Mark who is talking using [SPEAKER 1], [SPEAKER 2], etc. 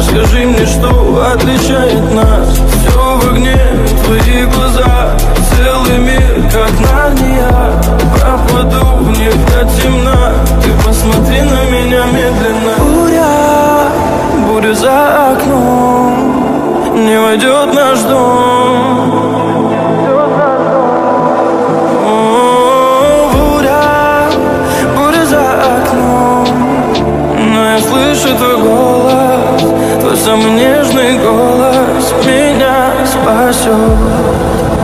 [SPEAKER 1] Скажи мне, что отличает нас? Все в огне, твои глаза. Целый мир, как Нарния. Пропаду в них до темна. Ты посмотри на меня медленно. Буря, буря за окном. Не войдет наш дом. О, буря, буря за окном. Но я слышу твой голос Твой сам нежный голос меня спасет